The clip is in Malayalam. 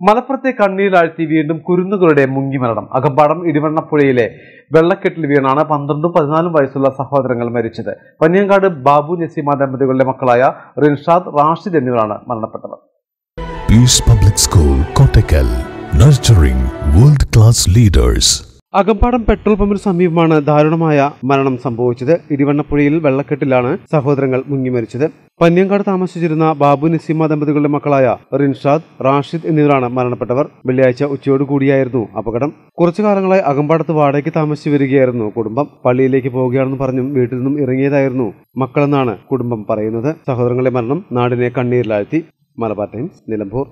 മലപ്പുറത്തെ കണ്ണീരിലാഴ്ത്തി വീണ്ടും കുരുന്നുകളുടെ മുങ്ങിമരണം. അകമ്പാടം ഇടിവണ്ണപ്പുഴയിലെ വെള്ളക്കെട്ടിൽ വീണാണ് പന്ത്രണ്ടും പതിനാലും വയസ്സുള്ള സഹോദരങ്ങൾ മരിച്ചത്. പന്നിയങ്കാട് ബാബു നസീമ ദമ്പതികളുടെ മക്കളായ റിൻഷാദ് റാഷിദ് എന്നിവരാണ് മരണപ്പെട്ടത്. Public School, Kottakkal, nurturing world-class leaders. Akampadam petrol പമ്പിന് സമീപമാണ് ദാരുണമായ മരണം സംഭവിച്ചത്. ഇടിവണ്ണപ്പുഴയിൽ വെള്ളക്കെട്ടിലാണ് സഹോദരങ്ങൾ മുങ്ങി മരിച്ചത് പന്യങ്കാട് താമസിച്ചിരുന്ന ബാബു നസീമ ദമ്പതികളുടെ മക്കളായ റിൻഷാദ് റാഷിദ് എന്നിവരാണ് മരണപ്പെട്ടവർ. വെള്ളിയാഴ്ച ഉച്ചയോടുകൂടിയായിരുന്നു അപകടം. കുറച്ചു കാലങ്ങളായി അകമ്പാടത്ത് വാടകയ്ക്ക് താമസിച്ചു വരികയായിരുന്നു കുടുംബം. പള്ളിയിലേക്ക് പോവുകയാണെന്ന് പറഞ്ഞും വീട്ടിൽ നിന്നും ഇറങ്ങിയതായിരുന്നു മക്കളെന്നാണ് കുടുംബം പറയുന്നത്. സഹോദരങ്ങളുടെ മരണം നാടിനെ കണ്ണീരിലാഴ്ത്തി. മലബാർ ടൈംസ് നിലമ്പൂർ.